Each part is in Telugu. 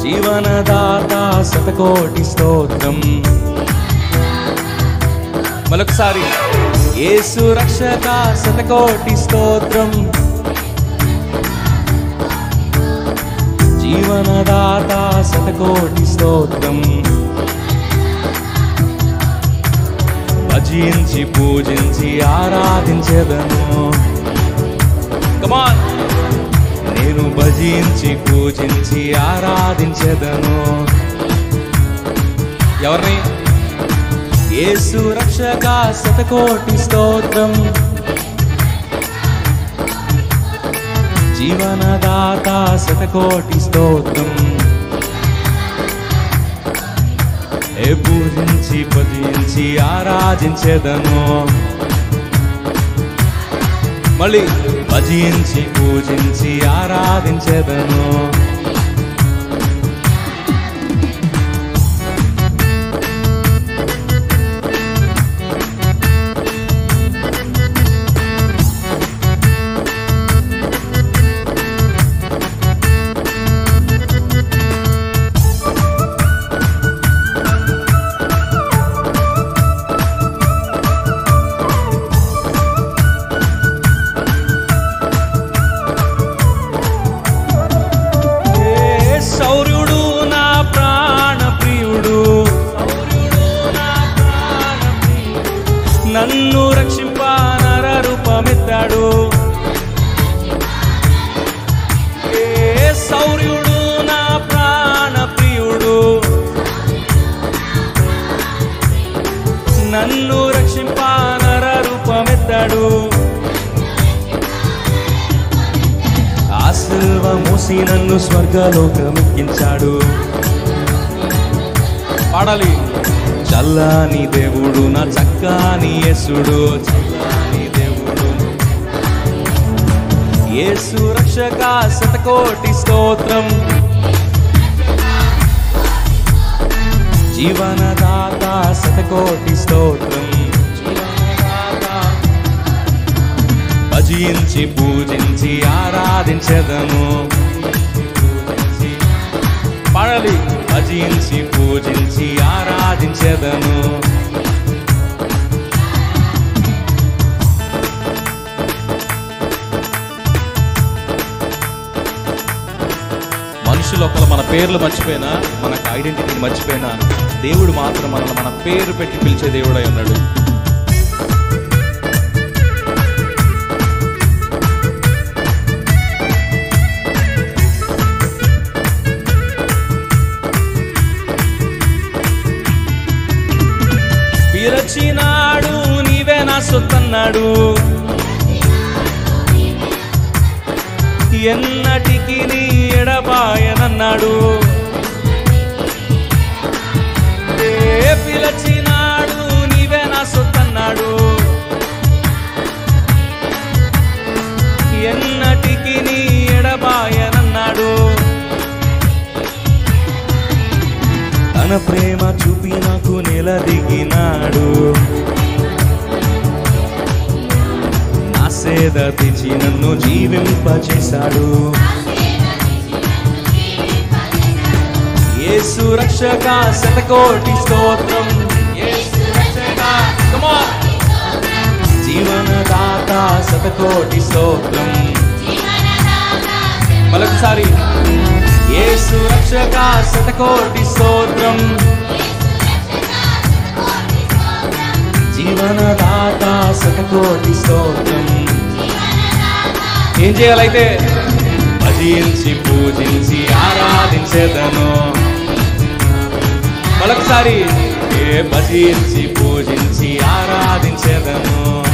జీవనదాత శతకోటి స్తోత్రం. మరొకసారి ఏసు రక్షక శతకోటి స్తోత్రం. జీవనదాత శతకోటి స్తోత్రం. భజించి పూజించి ఆరాధించదను. కమాన్ నేను భజించి పూజించి ఆరాధించదను. ఎవరిని? యేసు రక్షక శతకోటి స్తోత్రం. జీవనదాత శతకోటి స్తోత్రం. ఏ పూజించి భజించి ఆరాధించేదను. మళ్ళీ భజించి పూజించి ఆరాధించేదను. నన్ను రక్షింప నర రూపమెత్తాడు. ఏ నా ప్రాణ ప్రియుడు. నన్ను రక్షింప నర రూపమెత్తాడు. ఆ మూసి నన్ను స్వర్గలోకమెక్కించాడు. పాడాలి. చల్లని దేవుడు నా చక్కని యేసుడు. చల్లని దేవుడు యేసు. రక్షక శతకోటి స్తోత్రం. జీవనదాత శతకోటి స్తోత్రం. భజించి పూజించి ఆరాధించదము. పడలి. భజించి పూజించి ఆరాధించదను మనుషులు ఒకరు మన పేర్లు మర్చిపోయినా మనకు ఐడెంటిటీని మర్చిపోయినా దేవుడు మాత్రం మనల్ని మన పేరు పెట్టి పిలిచే దేవుడై ఉన్నాడు. నా ఎన్నటికి నీ ఎడబాయనన్నాడు. ఏ పిలచినాడు నీవే నా సొత్తన్నాడు. ఎన్నటికి నీ ఎడబాయనన్నాడు. తన ప్రేమ చూపి నాకు నిలదిగినాడు. సేద తీర్చి నన్ను జీవింపచేశాడు. యేసు రక్షక శతకోటి స్తోత్రం. జీవనదాత శతకోటి స్తోత్రం. మరొకసారి. యేసు రక్షక శతకోటి స్తోత్రం. జీవనదాత శతకోటి స్తోత్రం. ఏం చేయాలైతే? భజించి పూజించి ఆరాధించేదను. మరొకసారి. ఏ భజించి పూజించి ఆరాధించేదను.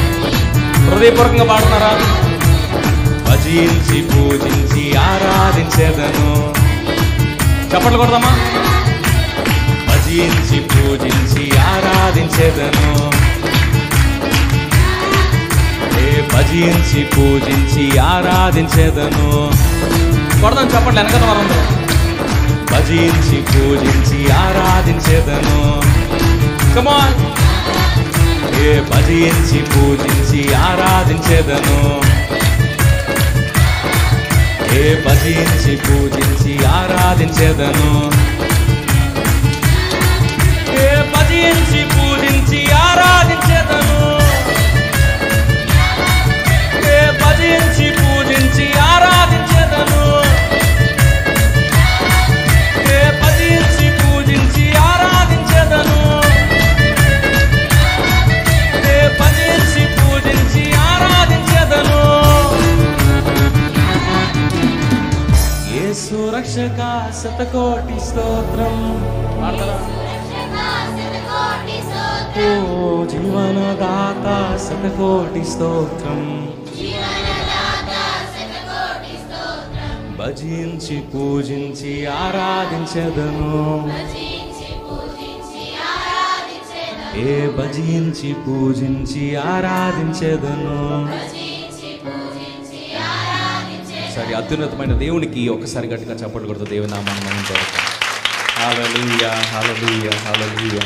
హృదయపూర్వకంగా పాడుతున్నారా? భజించి పూజించి ఆరాధించేదను. చప్పట్లు కొడదామా? భజి భజించి పూజించి ఆరాధించేదను. భజించి పూజించి ఆరాధించేదను. కొడదాం చెప్పండి వెనకన వరంలో భజించి పూజించి ఆరాధించేదను. కమాన్ ఏ భజించి పూజించి ఆరాధించేదను. ఏ భజించి పూజించి ఆరాధించేదను. యేసు రక్షక శతకోటి స్తోత్రం. ఓ జీవనదాత శతకోటి స్తోత్రం. భజించి పూజించి ఆరాధించదను. ఏ భజించి పూజించి ఆరాధించదను. సరే అత్యున్నతమైన దేవునికి ఒకసారి గట్టిగా చప్పట్లు కొడుతూ దేవుని నామాన్ని మనం హాలలుయా హాలలుయా హాలలుయా